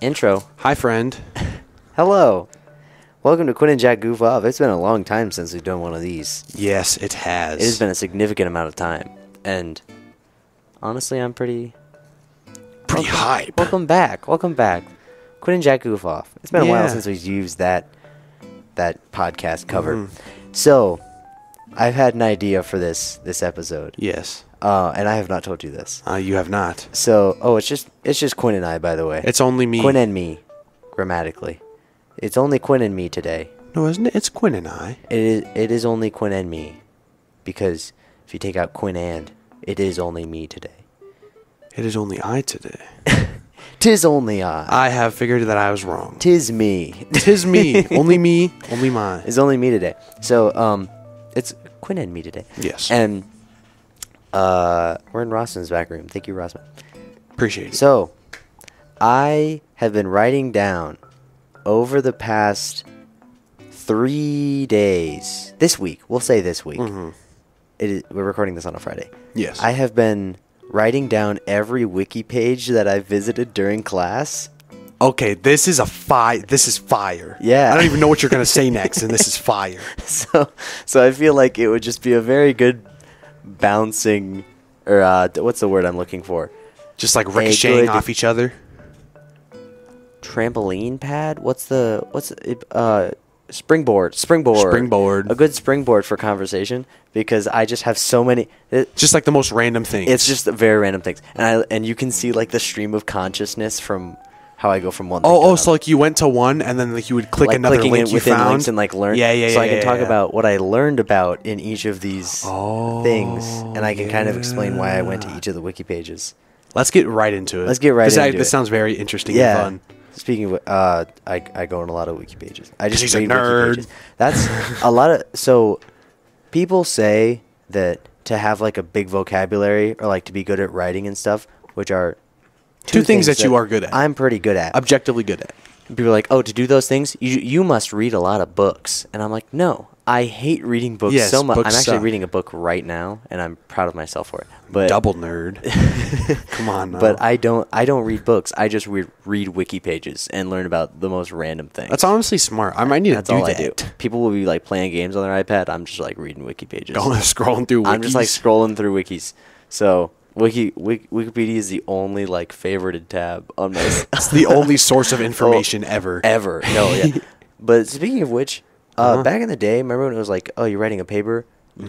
Intro. Hi, friend. Hello. Welcome to Quinn and Jack Goof Off. It's been a long time since we've done one of these. Yes, it has. It has been a significant amount of time. And honestly, I'm pretty. pretty welcome, hype. Welcome back. Welcome back. Quinn and Jack Goof Off. It's been a while since we've used that that podcast cover. Mhm. So, I've had an idea for this this episode. Yes. Uh, and I have not told you this. Uh, you have not. So, oh, it's just it's just Quinn and I, by the way. It's only me. Quinn and me, grammatically. It's only Quinn and me today. no, isn't it? It's Quinn and I. It is it is only Quinn and me, because if you take out Quinn and, it is only me today. It is only I today. Tis only I. I have figured that I was wrong. Tis me. Tis me. only me. Only mine. It's only me today. So um, it's Quinn and me today. Yes. And uh, we're in Rossman's back room. Thank you, Rossman. Appreciate it. So, I have been writing down over the past three days. This week, we'll say this week. Mhm. It is, we're recording this on a Friday. Yes. I have been writing down every wiki page that I visited during class. okay, this is a fire. This is fire. Yeah. I don't even know what you're gonna say next, and this is fire. so, so I feel like it would just be a very good bouncing, or uh, what's the word I'm looking for? Just like ricocheting off each other. trampoline pad. What's the what's it, uh springboard? Springboard. Springboard. A good springboard for conversation because I just have so many. It, Just like the most random things. it's just very random things, and I and you can see like the stream of consciousness from how I go from one. Oh, oh, so like you went to one, and then like you would click like another clicking link you within found, links and like learn. Yeah, yeah, yeah. So I can yeah, talk yeah. about what I learned about in each of these things, and I can kind of explain why I went to each of the wiki pages. Let's get right into it. Let's get right this, into This it. sounds very interesting Yeah. and fun. Speaking of, uh, I I go on a lot of wiki pages. I just he's a read wiki nerd. pages. That's a lot of so. People say that to have like a big vocabulary or like to be good at writing and stuff, which are Two things that you are good at. I'm pretty good at. Objectively good at. People are like, oh, to do those things, you you must read a lot of books, and I'm like, no, I hate reading books Yes, so much. I'm actually suck. reading a book right now, and I'm proud of myself for it. But Double nerd. Come on, now. but I don't I don't read books. I just read read wiki pages and learn about the most random things. That's honestly smart. I might need That's to do all that. I do. People will be like playing games on their iPad. I'm just like reading wiki pages. Going scrolling through. Wikis. I'm just like scrolling through wikis. So wiki, wiki Wikipedia is the only like favorited tab on my It's the only source of information ever. ever. No, yeah. but speaking of which, uh, Uh-huh. back in the day, remember when it was like, oh, you're writing a paper.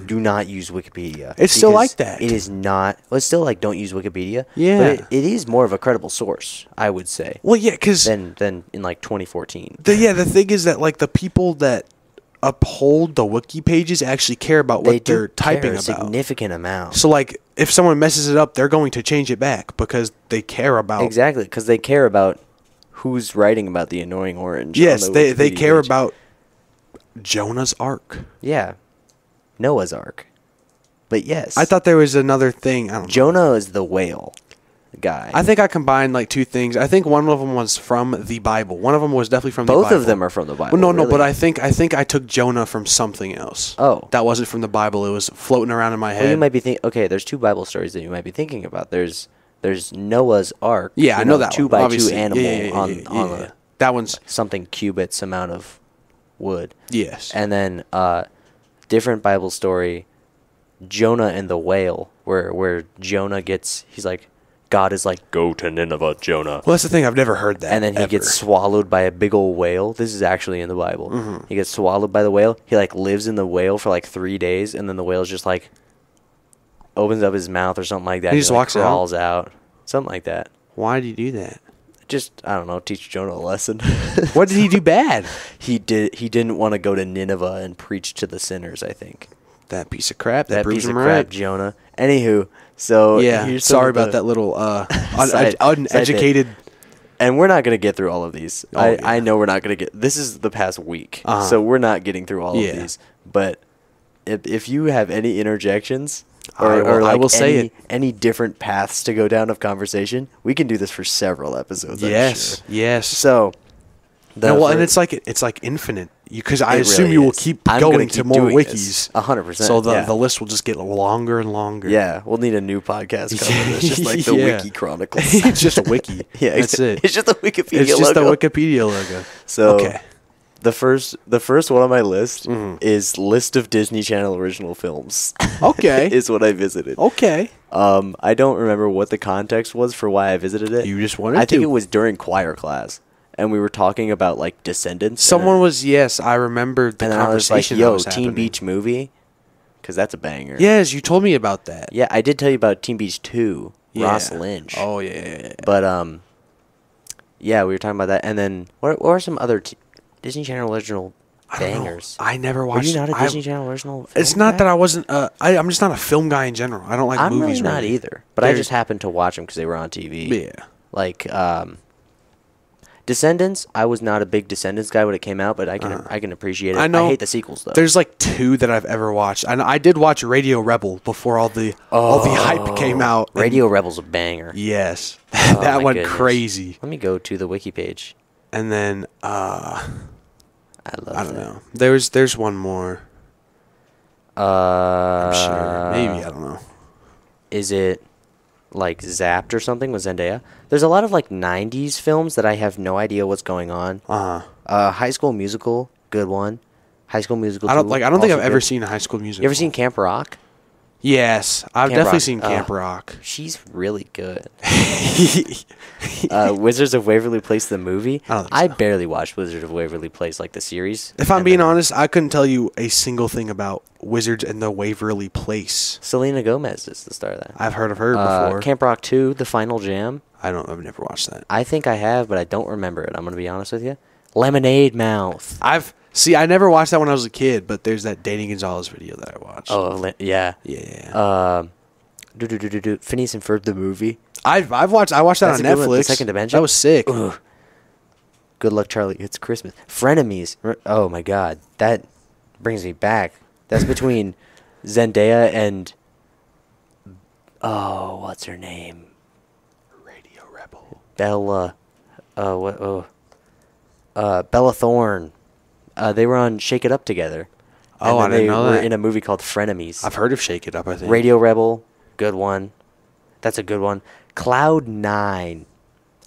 Do not use Wikipedia. It's still like that. It is not. Well, it's still like don't use Wikipedia. Yeah. But it, it is more of a credible source, I would say, Well, yeah, because then then in like 2014. the yeah the thing is that like the people that uphold the wiki pages actually care about what they do they're typing care a about. significant amount. So like if someone messes it up, they're going to change it back because they care about Exactly, because they care about who's writing about the annoying orange. Yes, the they they care page. about Jonah's Ark. Yeah, Noah's Ark. But yes, I thought there was another thing. I don't know. Jonah is the whale guy. I think I combined like two things. I think one of them was from the Bible. One of them was definitely from the both Bible. of them are from the Bible. Well, no, no, but. I think I think I took Jonah from something else. Oh. that wasn't from the Bible. It was floating around in my head. Well, you might be think. Okay, there's two Bible stories that you might be thinking about. There's there's Noah's Ark. yeah, you I know that two one, by obviously. two animal yeah, yeah, on yeah, on yeah. a that one's something cubits amount of wood. yes. And then uh, different Bible story, Jonah and the whale, where where Jonah gets he's like, God is like, go to Nineveh, Jonah. well, that's the thing. I've never heard that. and then he ever. gets swallowed by a big old whale. This is actually in the Bible. Mm-hmm. He gets swallowed by the whale. He like lives in the whale for like three days, and then the whale's just like opens up his mouth or something like that. He just like, walks out? crawls out, something like that. Why did he do that? Just I don't know, teach Jonah a lesson. What did he do bad? he did. He didn't want to go to Nineveh and preach to the sinners. I think That piece of crap. That, that piece of crap, right. Jonah. Anywho, so yeah. Sorry about that little uh, un- Side- uneducated. And we're not gonna get through all of these. Oh, I, yeah. I know we're not gonna get. This is the past week, Uh-huh. so we're not getting through all Yeah. of these. But if if you have any interjections I or, will- or I like will say any, it. any different paths to go down of conversation, we can do this for several episodes. Yes. sure. Yes. So. The No, well, and it's like it's like infinite. Because I It assume really you will is. keep I'm going gonna more wikis. Hundred percent, So the yeah. the list will just get longer and longer. Yeah, we'll need a new podcast this, just like the Yeah. Wiki Chronicles. it's just a wiki. yeah, that's it. It's just a Wikipedia logo. It's just logo. a Wikipedia logo. So okay. the first the first one on my list Mhm. is list of Disney Channel original films. Okay. is what I visited. Okay. Um, I don't remember what the context was for why I visited it. You just wanted I think it was during choir class, and we were talking about like Descendants. Someone was yes, I remember the and then I was like, conversation. that "Yo, was Teen happening. Beach movie," because that's a banger. Yes, you told me about that. yeah. I did tell you about Teen Beach Two, Ross Yeah. Lynch. Oh yeah, yeah, yeah. But um, yeah, we were talking about that, and then what? What are some other t- Disney Channel original I don't know. bangers? I never Were watched. you not a I- Disney Channel original? It's film not guy? that I wasn't. Uh, I, I'm just not a film guy in general. I don't like I'm movies. really not really. either, but I just happened to watch them because they were on TV. Yeah. Like um, Descendants. I was not a big Descendants guy when it came out, but I can Uh-huh. I can appreciate it. I know. I hate the sequels though. There's like two that I've ever watched. And I did watch Radio Rebel before all the all the hype came out. and- Oh, Radio Rebel's a banger. Yes, Oh, that went goodness. crazy. Let me go to the wiki page. And then uh, I love. I don't that. know. There's there's one more. Uh, I'm sure. Maybe I don't know. is it like Zapped or something with Zendaya? There's a lot of like '90s films that I have no idea what's going on. Uh-huh. Uh, High School Musical, good one. High School Musical. I don't 2, like. I don't think I've also ever seen a High School Musical. You ever seen Camp Rock? Yes, I've Camp definitely Rock. seen Camp Rock. She's really good. uh, Wizards of Waverly Place, the movie. I don't think so. barely watched Wizards of Waverly Place, like the series. If I'm And being then honest, I couldn't tell you a single thing about Wizards and the Waverly Place. Selena Gomez is the star of that. I've heard of her Uh, before. Camp Rock 2, The Final Jam. I don't. I've never watched that. I think I have, but I don't remember it. I'm going to be honest with you. Lemonade Mouth. I've see. I never watched that when I was a kid, but there's that Danny Gonzalez video that I watched. Oh, yeah. yeah. yeah. Um, do do do do do. Phineas and Ferb the movie. I've I've watched. I watched that That's on a one, The Netflix. Second Dimension? That was sick. Ugh. Good luck, Charlie. It's Christmas. Frenemies. Oh my God, that brings me back. That's between Zendaya and oh, what's her name? Radio Rebel. Bella. Uh, what? Oh, uh, Bella Thorne. Uh, they were on Shake It Up together. Oh, I didn't they know were that. in a movie called Frenemies. I've heard of Shake It Up. I think Radio Rebel, good one. That's a good one. Cloud Nine.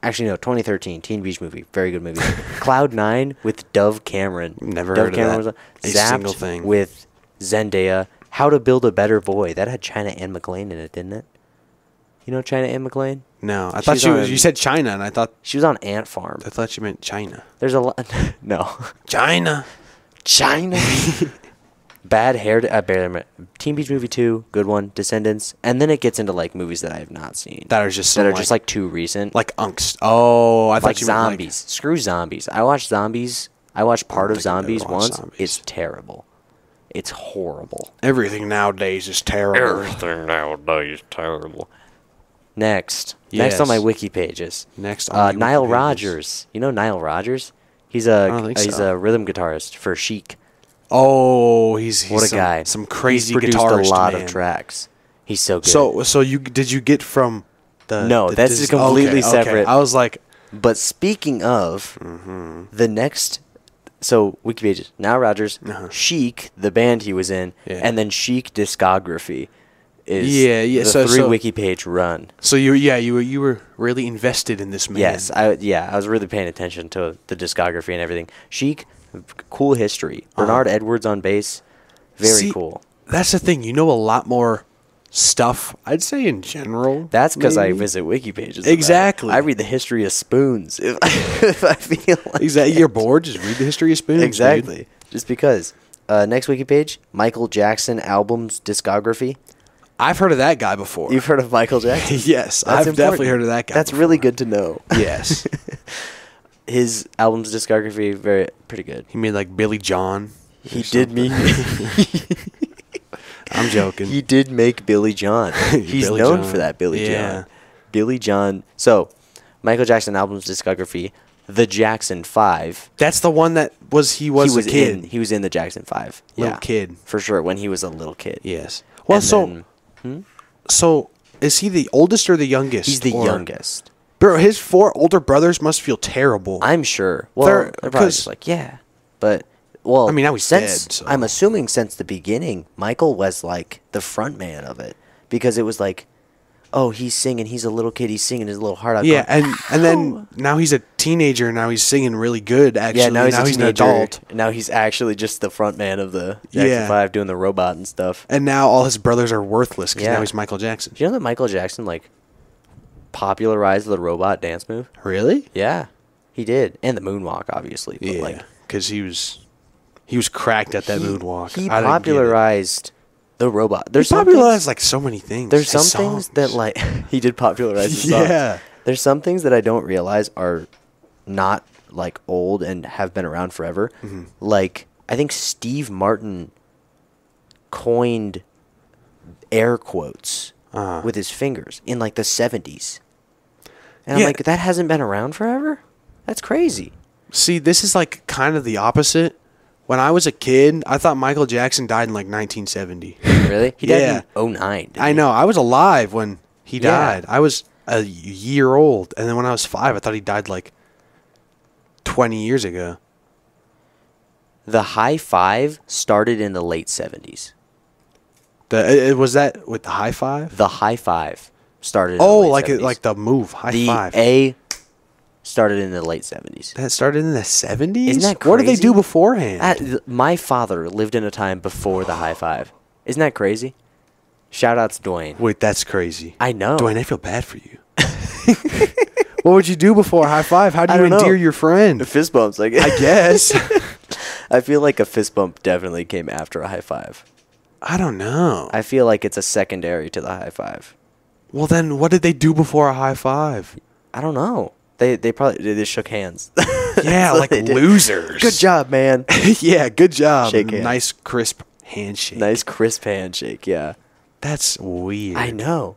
Actually, no, 2013 Teen Beach movie, very good movie. Cloud Nine with Dove Cameron. Never Dove heard of Cameron that. was A single thing. with Zendaya. How to Build a Better Boy. That had China Anne McClain in it, didn't it? You know China Anne McClain? No, I She's thought you on- you said China, and I thought She was on Ant Farm. I thought you meant China. There's a lot. no. China. China. Bad hair. I barely remember. Teen Beach Movie 2, good one. Descendants. And then it gets into like movies that I have not seen. That are just that some, are just like too recent. like Unks. Oh, I thought like you meant, like- zombies. Screw zombies. I watched zombies. I watched part of think I've ever zombies watched once. Zombies. It's terrible. It's horrible. everything nowadays is terrible. Everything nowadays is terrible. Next, next on my wiki pages. Next on uh, wiki Nile. Rodgers. You know Nile Rodgers? He's a he's so. a rhythm guitarist for Chic. Oh, he's, he's What a some, guy! Some crazy He's produced guitarist a lot man. of tracks. He's so good. So, so you did you get from the? No, the that's Dis- completely okay, okay. separate. I was like, But speaking of, the next, so wiki pages Nile Rodgers, Uh-huh. Chic, the band he was in, Yeah. and then Chic discography is Yeah, yeah, so- three so- wiki page run. so you yeah you were you were really invested in this man. Yes, I yeah I was really paying attention to the discography and everything. Chic, cool history. Bernard Edwards on bass, very Uh-huh. See, cool. That's the thing. You know a lot more stuff. I'd say in general. That's because I visit wiki pages. Exactly. I read the history of spoons if, if I feel like Exactly. You're bored. Just read the history of spoons. dude. Exactly. Just because. Uh, next wiki page, Michael Jackson albums discography. I've heard of that guy before. You've heard of Michael Jackson? yes, That's I've important. definitely heard of that guy. That's really good to know. Yes. His albums discography very pretty good. he made like Billy John. He did me. I'm joking. he did make Billy John. He's Billy known John. for that Billy Yeah. John. Billy John. So, Michael Jackson albums discography, The Jackson 5. That's the one that was he was, he was a kid. in he was in the Jackson 5. Little yeah. kid. For sure when he was a little kid. Yes. Well, And so then- hmm? so is he the oldest or the youngest? he's the Or- youngest. Bro, his four older brothers must feel terrible. I'm sure. Well, They're- they're, probably 'cause- just like, yeah. But Well, I mean, now he's since, dead, so- I'm assuming since the beginning, Michael was like the front man of it because it was like, oh, he's singing. He's a little kid. He's singing his little heart out. Yeah, going, and and then now he's a teenager. and Now he's singing really good. Actually, yeah. Now he's, a an adult, Now he's actually just the front man of the Jackson Yeah. Five doing the robot and stuff. and now all his brothers are worthless because Yeah. now he's Michael Jackson. Do you know that Michael Jackson like popularized the robot dance move? Really? Yeah, he did, and the moonwalk, obviously. But Yeah, like because he was he was cracked at that he, moonwalk. he I didn't get it. popularized the robot. He There's some things- popularized like so many things. There's some His things that like he did popularize his songs. Yeah. There's some things that I don't realize are not like old and have been around forever. Mm-hmm. Like I think Steve Martin coined air quotes Uh-huh. with his fingers in like the 70s. And I'm like that hasn't been around forever? That's crazy. See, this is like kind of the opposite. When I was a kid, I thought Michael Jackson died in like 1970. Really? He died Yeah. in 09. I know. I was alive when he Yeah. died. I was a year old, and then when I was five, I thought he died like 20 years ago. The high five started in the late 70s. The it, was that with the high five? The high five started. In oh, the late like it, 70s. like the move high the five. A started in the late seventies. that started in the 70s. Isn't that crazy? What did they do beforehand? my father lived in a time before the high five. Isn't that crazy? Shout out to Dwayne. Wait, that's crazy. I know. Dwayne, I feel bad for you. what would you do before a high five? How do you don't know. endear your friend? fist bumps, like I guess. I feel like a fist bump definitely came after a high five. I don't know. I feel like it's a secondary to the high five. well, then what did they do before a high five? I don't know. They they probably they just shook hands. Yeah, like losers. Good job, man. yeah, good job. Shake hands. Nice crisp handshake. nice crisp handshake. Yeah. That's weird. I know.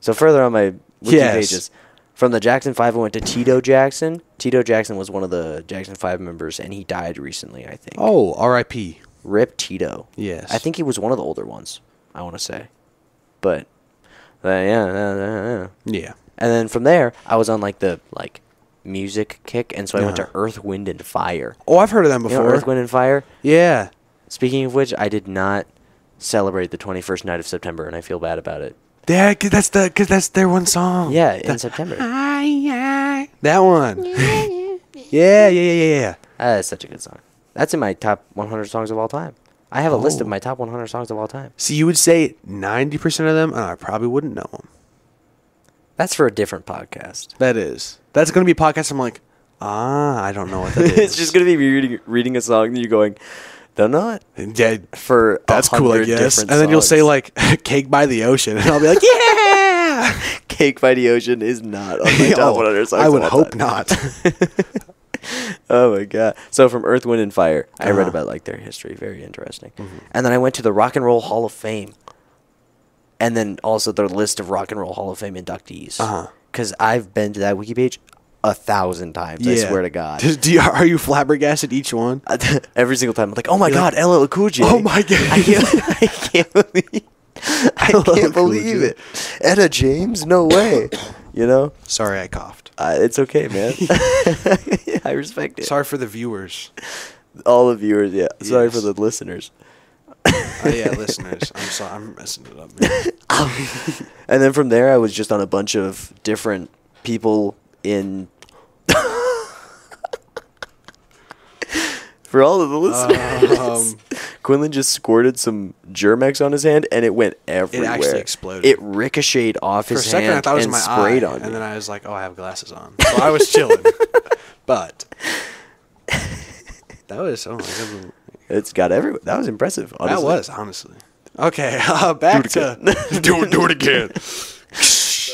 So further on my wiki Yes. pages, from the Jackson Five, I went to Tito Jackson. Tito Jackson was one of the Jackson Five members, and he died recently. I think. Oh, R.I.P. Rip Tito. Yes. I think he was one of the older ones. I want to say, but uh, yeah, yeah, yeah, yeah. Yeah. And then from there, I was on like the like music kick, and so I went to. Earth, Wind, and Fire. Oh, I've heard of them You before. know Earth, Wind, and Fire. yeah. Speaking of which, I did not celebrate the 21st night of September, and I feel bad about it. Yeah, 'cause that's the cause that's their one song. Yeah, in September. That one. yeah, yeah, yeah, yeah, yeah. Ah, That's such a good song. That's in my top 100 songs of all time. I have a list of Oh. my top 100 songs of all time. See, you would say ninety percent of them, and I probably wouldn't know them. That's for a different podcast. That is. That's gonna be a podcast. I'm like, ah, I don't know what that is. it's just gonna be me reading, reading a song and you going, don't know it Yeah, for that's cool, I guess. And then you'll say like "Cake by the Ocean," and I'll be like, "Yeah." "Cake by the Ocean" is not on my top Oh, 100 songs. I would hope time. not. Oh my god! So from Earth, Wind, and Fire, I read Uh-huh. Mm-hmm. about like their history. Very interesting. And then I went to the Rock and Roll Hall of Fame, and then also their list of Rock and Roll Hall of Fame inductees. Uh-huh. Because I've been to that wiki page a thousand times. I swear to God. Do, do you, are you flabbergasted each one? Every single time, I'm like, oh my You're god, like, LL Cool J. Oh my God. I can't, I can't believe, I LL can't believe it. Etta James, no way. You know, Sorry, I coughed. uh, it's okay, man. I respect it. Sorry for the viewers. all the viewers. Yeah, sorry for the listeners. Oh, yeah, listeners. I'm sorry. I'm messing it up. Man. And then from there, I was just on a bunch of different people in. For all of the listeners, Um, Quinlan just squirted some Germ-X on his hand, and it went everywhere. It actually exploded. It ricocheted off for his second, hand I thought it was and my sprayed eye, on and me. then I was like, "Oh, I have glasses on." So I was chilling, but that was oh my god, It's got everywhere. That was impressive. that was honestly okay. Uh, back to do it, do it again.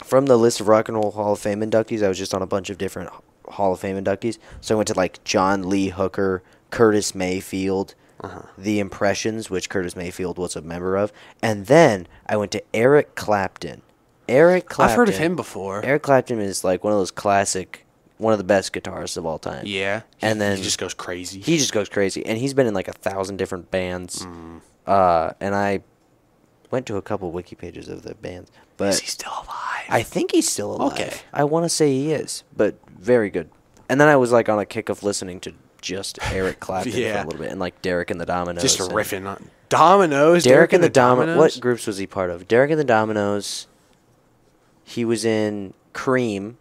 from the list of Rock and Roll Hall of Fame inductees, I was just on a bunch of different Hall of Fame inductees. So I went to like John Lee Hooker, Curtis Mayfield, Uh-huh. The Impressions, which Curtis Mayfield was a member of, and then I went to Eric Clapton. Eric Clapton. I've heard of him before. Eric Clapton is like one of those classic, one of the best guitarists of all time. yeah, And then he just goes crazy. He just goes crazy, and he's been in like a thousand different bands. Mm. Uh, and I went to a couple wiki pages of the bands, but Is he still alive? I think he's still alive. Okay. I want to say he is, but very good. And then I was like on a kick of listening to just Eric Clapton for a little bit, and like Derek and the Dominos. Just riffing on Dominoes. Derek, and the, Dominoes. Dominoes. What groups was he part of? Derek and the Dominos. He was in Cream.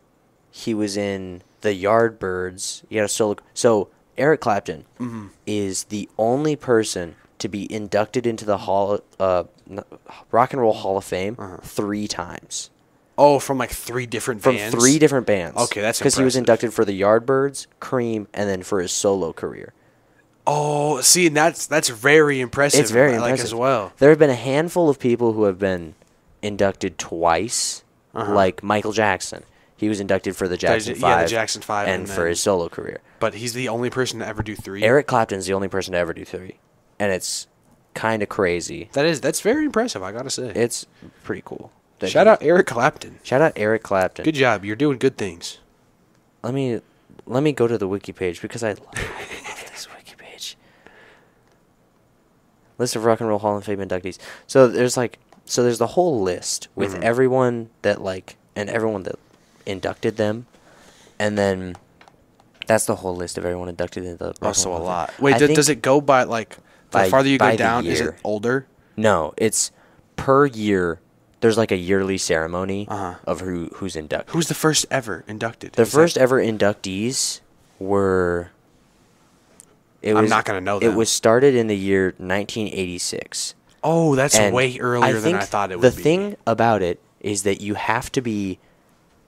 He was in the Yardbirds. He had a solo. So Eric Clapton Mm-hmm. is the only person to be inducted into the Hall, uh, Rock and Roll Hall of Fame Uh-huh. three times Oh, from like three different from bands. three different bands. Okay, that's because he was inducted for the Yardbirds, Cream, and then for his solo career. Oh, see, and that's that's very impressive. It's very I like impressive as well. There have been a handful of people who have been inducted twice, Uh-huh. like Michael Jackson. He was inducted for the Jackson yeah, the Five, Jackson Five, and, and for his solo career. But he's the only person to ever do three. Eric Clapton's the only person to ever do three, and it's kind of crazy. That is that's very impressive. I gotta say. It's pretty cool. Shout he- out Eric Clapton. Shout out Eric Clapton. Good job. You're doing good things. Let me let me go to the wiki page because I love, I love this wiki page. List of Rock and Roll Hall of Fame inductees. So there's like so there's the whole list with Mhm. everyone that like and everyone that inducted them, and then that's the whole list of everyone inducted into the. Also Roll a lot. Wait, I think- does it go by like the by- farther you go down? Is it older? No, it's per year. There's like a yearly ceremony Uh-huh. of who who's inducted. Who's the first ever inducted? The Is that- first ever inductees were. It I'm not gonna know It was started in the year 1986. Oh, that's and way earlier than I thought it The would be. The thing about it is that you have to be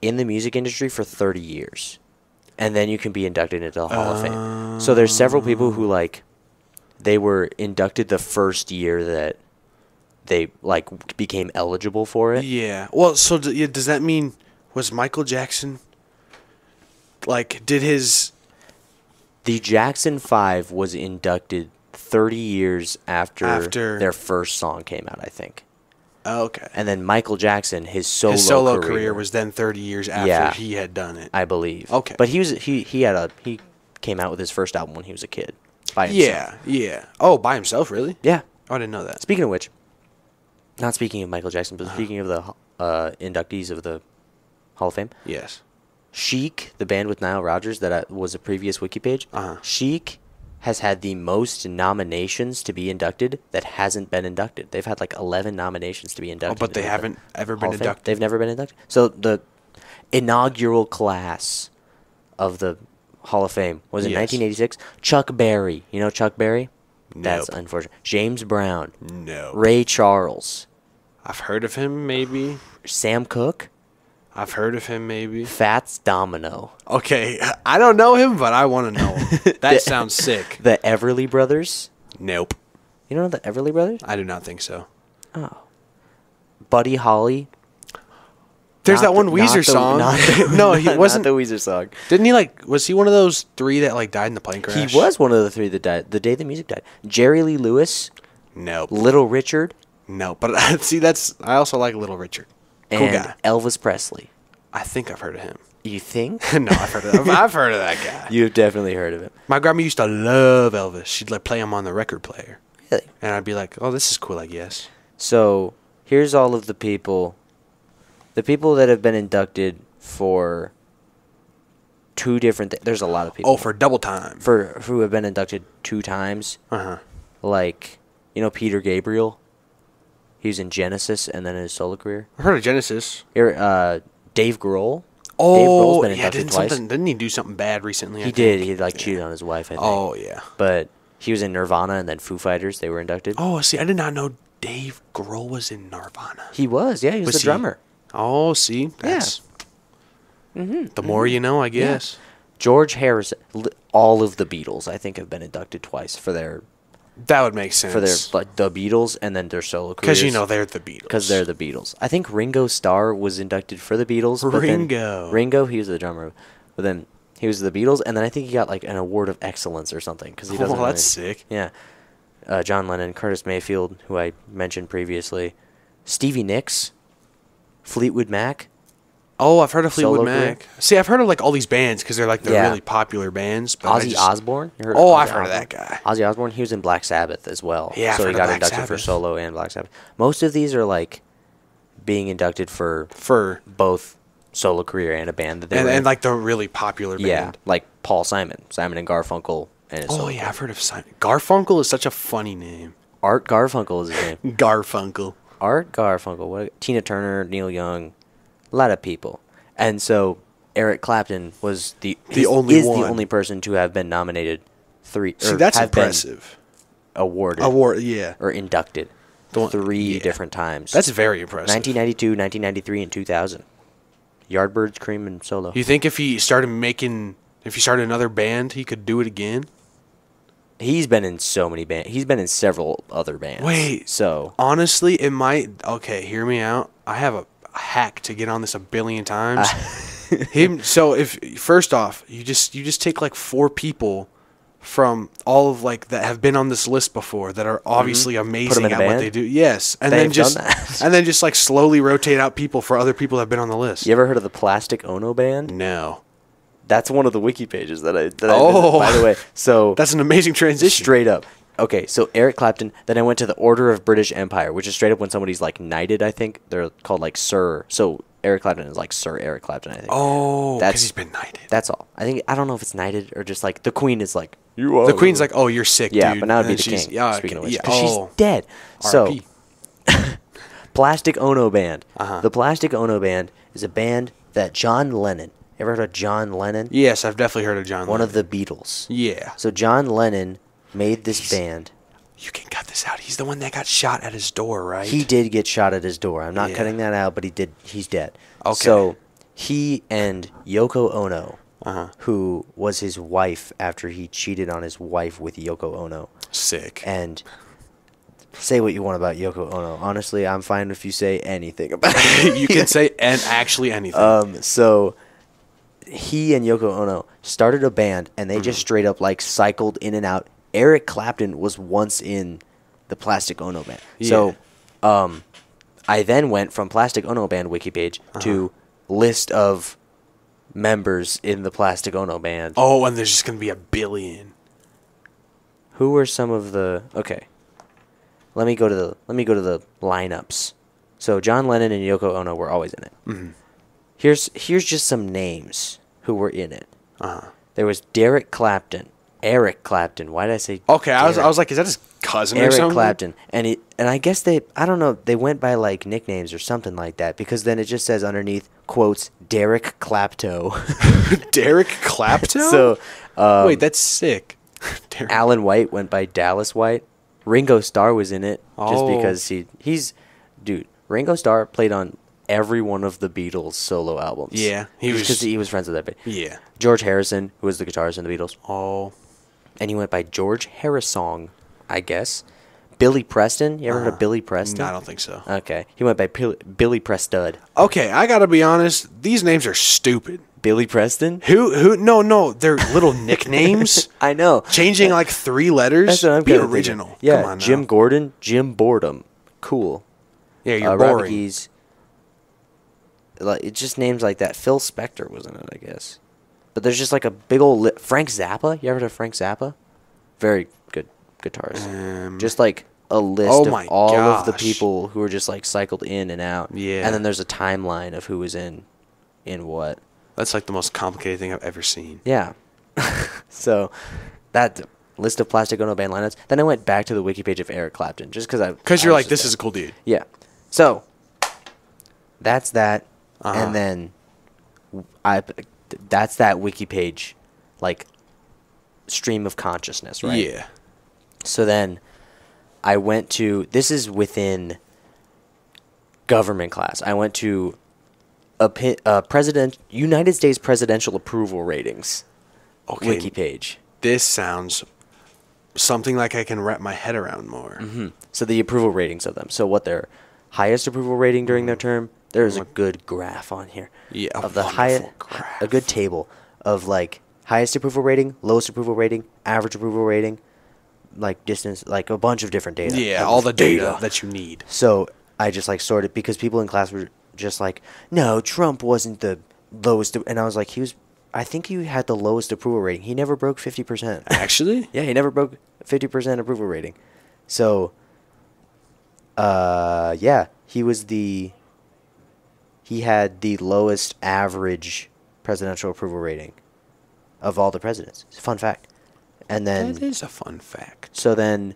in the music industry for 30 years, and then you can be inducted into the Hall of Fame. So there's several people who like, they were inducted the first year that they like became eligible for it. Yeah. Well, so d- yeah, does that mean was Michael Jackson like did his The Jackson Five was inducted 30 years after, After- their first song came out, I think. Oh, okay. And then Michael Jackson, his solo, his solo career, career, was then 30 years after Yeah. he had done it. I believe. Okay. But he was he he had a he came out with his first album when he was a kid. By himself. yeah, yeah. Oh, by himself, really? Yeah. Oh, I didn't know that. Speaking of which, not speaking of Michael Jackson, Uh-huh. but speaking of the uh, inductees of the Hall of Fame, Yes. Chic, the band with Nile Rodgers that I, was a previous wiki page, Uh-huh. Chic has had the most nominations to be inducted that hasn't been inducted. They've had like 11 nominations to be inducted. Oh, inducted. but they haven't ever been inducted. They've never been inducted. So the inaugural class of the Hall of Fame was in Yes. 1986. Chuck Berry. You know Chuck Berry? That's unfortunate. James Brown. No. Ray Charles. I've heard of him, maybe. Sam Cooke. I've heard of him, maybe. Fats Domino. Okay, I don't know him, but I want to know him. That sounds sick. The Everly Brothers. Nope. You don't know the Everly Brothers? I do not think so. Oh. Buddy Holly. There's Not that one the- Weezer the- song. the- no, he not wasn't. the Weezer song. Didn't he like? Was he one of those three that like died in the plane crash? He was one of the three that died the day the music died. Jerry Lee Lewis, Nope. Little Richard, No, but see, that's I also like Little Richard. Cool and guy. Elvis Presley. I think I've heard of him. You think? no, I've heard of I've, I've heard of that guy. You've definitely heard of him. My grandma used to love Elvis. She'd like play him on the record player, Really? and I'd be like, "Oh, this is cool, I guess." So here's all of the people, the people that have been inducted for two different. Th- There's a lot of people. Oh, for double time. for who have been inducted two times. Uh huh. Like you know Peter Gabriel. He was in Genesis and then in his solo career. I heard of Genesis. Here, uh, Dave Grohl. Dave Oh, been yeah, didn't twice. something? Didn't he do something bad recently? I He think? did. He like Yeah. cheated on his wife. I think. Oh yeah. But he was in Nirvana and then Foo Fighters. They were inducted. Oh, see, I did not know Dave Grohl was in Nirvana. He was. Yeah, he was, Was the he? drummer. Oh, see, that's the more you know, I guess. George Harrison. All of the Beatles, I think, have been inducted twice for their That would make sense for their like the Beatles and then their solo careers. because you know they're the Beatles. because they're the Beatles. I think Ringo Starr was inducted for the Beatles. but then- Ringo. Ringo, he was the drummer, but then he was the Beatles, and then I think he got like an award of excellence or something because he doesn't. Oh, that's really- sick. Yeah, uh, John Lennon, Curtis Mayfield, who I mentioned previously, Stevie Nicks, Fleetwood Mac. Oh, I've heard of Fleetwood career? Mac. See, I've heard of like all these bands because they're like the Yeah. really popular bands. But Ozzy just- Osbourne. Oh, Ozzy I've heard of that guy. Ozzy Osbourne. He was in Black Sabbath as well. Yeah, I've so heard he got inducted for solo and Black Sabbath. Most of these are like being inducted for For both solo career and a band that they and, and like the really popular band. Yeah, like Paul Simon, Simon and Garfunkel, and Oh yeah. I've heard of Simon. Garfunkel is such a funny name. Art Garfunkel is his name. Garfunkel. Art Garfunkel, what Tina Turner, Neil Young, a lot of people, and so Eric Clapton was the The only is one. the only person to have been nominated three. See, or that's impressive. awarded Award, yeah. or inducted The one- three yeah. different times. That's very impressive. 1992, 1993, and 2000. Yardbirds, Cream, and Solo. You think if he started making, if he started another band, he could do it again? He's been in so many bands. He's been in several other bands. Wait. So Honestly, it might. Okay, hear me out. I have a hack to get on this a billion times. Uh, Him. So if first off, you just you just take like four people from all of like that have been on this list before that are mm-hmm. obviously amazing in a at what they do. Yes, and They've then just and then just like slowly rotate out people for other people that have been on the list. you ever heard of the Plastic Ono Band? No, That's one of the wiki pages that I. That Oh. visited, by the oh. way. So that's an amazing transition. straight up. Okay, so Eric Clapton. Then I went to the Order of British Empire, which is straight up when somebody's like knighted. I think they're called like Sir. So Eric Clapton is like Sir Eric Clapton. I think. Oh, That's- because he's been knighted. That's all. I think I don't know if it's knighted or just like the Queen is like you are. the queen's like, oh, you're sick, yeah, dude. but now it'd be And the king. Yeah, speaking of which, yeah, 'cause oh, she's dead. So Plastic Ono Band. Uh-huh. The Plastic Ono Band is a band that John Lennon. Ever heard of John Lennon? Yes, I've definitely heard of John. One Lennon. of the Beatles. Yeah. So John Lennon made this band. You can cut this out. He's the one that got shot at his door, right? He did get shot at his door. I'm not Yeah. cutting that out, but he did. He's dead. Okay. So he and Yoko Ono, Uh-huh. who was his wife after he cheated on his wife with Yoko Ono, Sick. and say what you want about Yoko Ono. Honestly, I'm fine if you say anything about you can say and actually anything. Um, so he and Yoko Ono started a band, and they Mm-hmm. just straight up like cycled in and out. Eric Clapton was once in the Plastic Ono band. So, um, I then went from Plastic Ono band wiki page Uh-huh. to list of members in the Plastic Ono band. oh, and there's just gonna be a billion. Who were some of the okay? Let me go to the let me go to the lineups. So John Lennon and Yoko Ono were always in it. Mm-hmm. Here's here's just some names who were in it. Uh-huh. There was Derek Clapton, Eric Clapton. Why did I say? Okay, I was I was like, is that his cousin or Eric something? Clapton, and it and I guess they I don't know they went by like nicknames or something like that because then it just says underneath quotes Derek Clapto. Derek Clapton. so um, wait, that's sick. Derek. Alan White went by Dallas White. Ringo Starr was in it just Oh. because he he's dude. Ringo Starr played on every one of the Beatles solo albums. Yeah, he was- because he was friends with everybody. Yeah. George Harrison, who was the guitarist in the Beatles, Oh. And he went by George Harrisong, I guess. Billy Preston, you ever heard of Billy Preston? No, I don't think so. Okay, he went by Pil- Billy Prestud. Okay, I gotta be honest. These names are stupid. Billy Preston? Who? Who? No, no, they're little nicknames. I know. Changing like three letters. That's what I'm Be kinda thinking. original. Yeah, Come on now. Jim Gordon, Jim Boredom. Cool. Yeah, you're uh, Robert boring. Like it just names like that. Phil Spector was in it, I guess. But there's just like a big old li- Frank Zappa. You ever heard of Frank Zappa? Very good guitarist. Um, just like a list oh of all of the people who are just like cycled in and out. Yeah. And then there's a timeline of who was in, in what. That's like the most complicated thing I've ever seen. Yeah. so, that list of Plastic Ono band lineups. Then I went back to the wiki page of Eric Clapton just because I. Because you're like, this there. is a cool dude. Yeah. So that's that, Uh-huh. and then I that's that wiki page, like stream of consciousness, right? Yeah. So then I went to this is within government class. I went to a uh, president United States presidential approval ratings Okay. wiki page. This sounds something like I can wrap my head around more. Mm-hmm. So the approval ratings of them. So what their highest approval rating during their term. There's a good graph on here. Yeah, of the highest, a good table of like highest approval rating, lowest approval rating, average approval rating, like distance, like a bunch of different data. Yeah, all the data, that you need. So I just like sorted because people in class were just like, no, Trump wasn't the lowest, and I was like, he was. I think he had the lowest approval rating. He never broke fifty percent. Actually? Yeah, he never broke fifty percent approval rating. So, uh, yeah, he was the. He had the lowest average presidential approval rating of all the presidents. It's a Fun fact. and then That is a fun fact. so then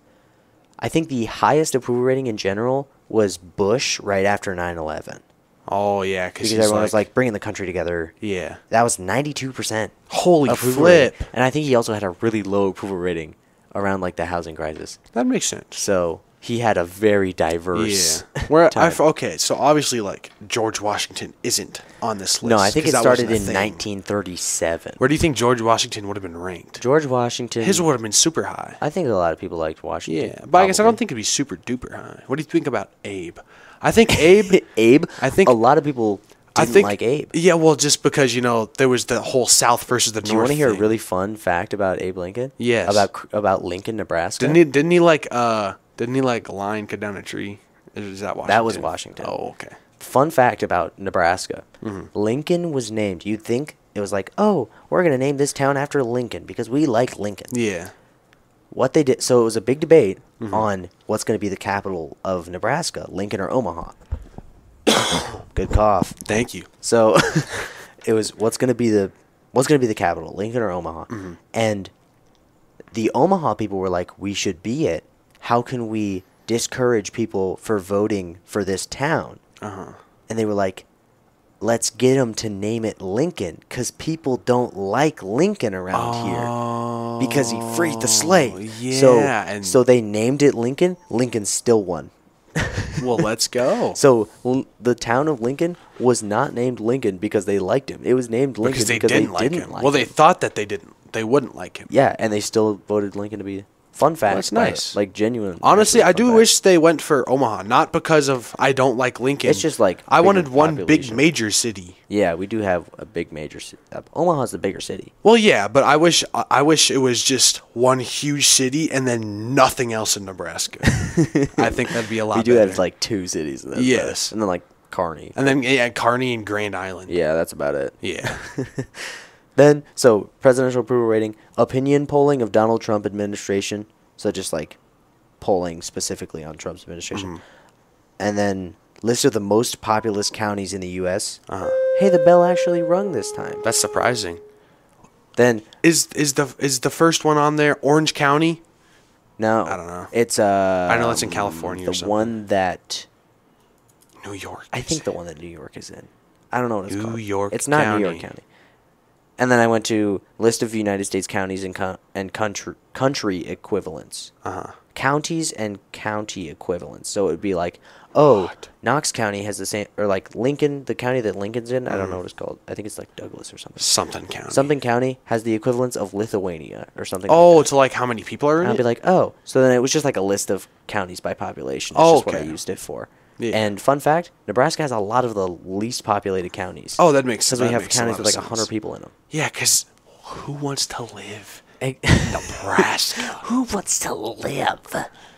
I think the highest approval rating in general was Bush right after 9/11 Oh yeah, because because everyone was like bringing the country together. yeah. That was 92% Holy flip. rating. And I think he also had a really low approval rating around like the housing crisis. That makes sense. So he had a very diverse. Yeah. Where I okay, so obviously like George Washington isn't on this list. no, I think it started in thing. 1937. Where do you think George Washington would have been ranked? George Washington. His would have been super high. I think a lot of people liked Washington. Yeah, but I guess I don't think it'd be super duper high. What do you think about Abe? I think Abe. Abe. I think- a lot of people didn't I think like Abe. Yeah, well, just because you know there was the whole South versus the Do you want to hear a really fun fact about Abe Lincoln? Yes. About about Lincoln, Nebraska. Didn't he? Didn't he like? Uh, didn't he like line cut down a tree? Is that Washington? That was Washington. Oh, okay. Fun fact about Nebraska: Mm-hmm. Lincoln was named. You'd think it was like, oh, we're gonna name this town after Lincoln because we like Lincoln. Yeah. What they did, so it was a big debate Mm-hmm. on what's gonna be the capital of Nebraska, Lincoln or Omaha. Good cough. Thank you. So it was what's going to be the what's going to be the capital, Lincoln or Omaha? Mm-hmm. And the Omaha people were like, "We should be it. How can we discourage people for voting for this town?" Uh huh. And they were like, "Let's get them to name it Lincoln cuz people don't like Lincoln around here because he freed the slave." Oh, Yeah. So and so they named it Lincoln. Lincoln still won. well, let's go. So l- the town of Lincoln was not named Lincoln because they liked him. It was named Lincoln because they didn't, like him. well, they thought that they didn't. They wouldn't like him. yeah, and they still voted Lincoln to be fun fact. that's nice. like genuine. Honestly, I do fact. wish they went for Omaha, not because of I don't like Lincoln. It's just, like, I wanted one big major city. Yeah, we do have a big major. ci- Uh, Omaha's the bigger city. Well, yeah, but I wish I wish it was just one huge city and then nothing else in Nebraska. I think that'd be a lot. we do better. have like two cities. And Yes. and then like Kearney. and then yeah, Kearney and Grand Island. Yeah, that's about it. Yeah. Then, so presidential approval rating, opinion polling of Donald Trump administration. So just like polling specifically on Trump's administration. Mm-hmm. And then list of the most populous counties in the U.S. Uh-huh. Hey, the bell actually rung this time. That's surprising. Then Is is the is the first one on there Orange County? no, I don't know. It's uh, I know it's in California or The something. one that New York. I think the one that New York is in. I don't know what it's New called. New York It's not New York County. And then I went to list of United States counties and co- and country country equivalents. Uh-huh. Counties and county equivalents. So it would be like, oh? Knox County has the same, or like Lincoln, the county that Lincoln's in. I don't know Mm. what it's called. I think it's like Douglas or something. Something county. Something county has the equivalence of Lithuania or something. Oh, like to like how many people are in And I'd be like, oh, so then it was just like a list of counties by population. That's Oh, just what I okay. used it for. Yeah. And fun fact, Nebraska has a lot of the least populated counties. Oh, that makes sense. because we have counties with like hundred sense. people in them. Yeah, because who wants to live eh. Hey, Nebraska? Who wants to live?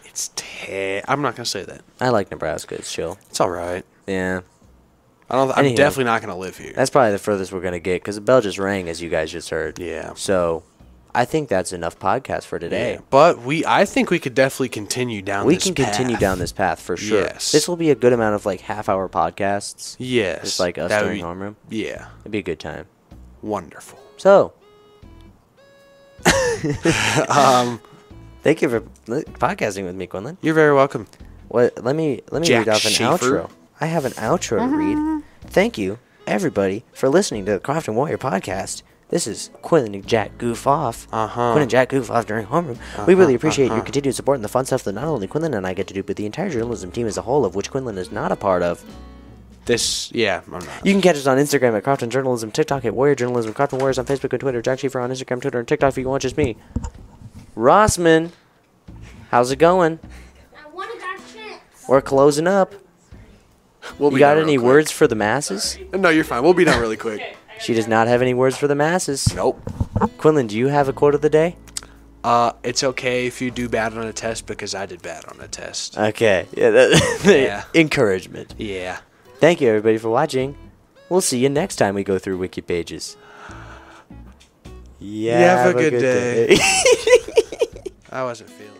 it's te- I'm not gonna say that. I like Nebraska. It's chill. It's all right. Yeah, I don't. I'm Anyhow. definitely not gonna live here. that's probably the furthest we're gonna get because the bell just rang, as you guys just heard. Yeah. So, I think that's enough podcast for today. Yeah, but we. I think we could definitely continue down. We this can continue down this path for sure. Yes. This will be a good amount of like half-hour podcasts. Yes, Just like us that would during be- homeroom. Yeah, It'd be a good time. wonderful. So, Um, thank you for podcasting with me, Quinlan. you're very welcome. What? Let me let me Jack read off an Schaefer. outro. I have an outro to read. Thank you, everybody, for listening to the Crofton Warrior podcast. This is Quinlan and Jack Goof Off. Uh-huh. Quinn and Jack Goof Off during homeroom. we really appreciate your uh-huh. continued support and the fun stuff that not only Quinlan and I get to do, but the entire journalism team as a whole, of which Quinlan is not a part of. This, yeah, I'm not. You can catch us on Instagram at Crofton Journalism, TikTok at Warrior Journalism, Crofton Warriors on Facebook and Twitter, Jack Schaefer on Instagram, Twitter, and TikTok if you want just me. Rossman, how's it going? I want to chance. We're closing up. We'll You be got done any real quick. words for the masses? No, you're fine. We'll be done really quick. She does not have any words for the masses. nope. Quinlan, do you have a quote of the day? Uh, it's okay if you do bad on a test because I did bad on a test. Okay. Yeah. That, Yeah. Encouragement. yeah. Thank you, everybody, for watching. We'll see you next time we go through Wiki Pages. Yeah. have a good day. I wasn't feeling.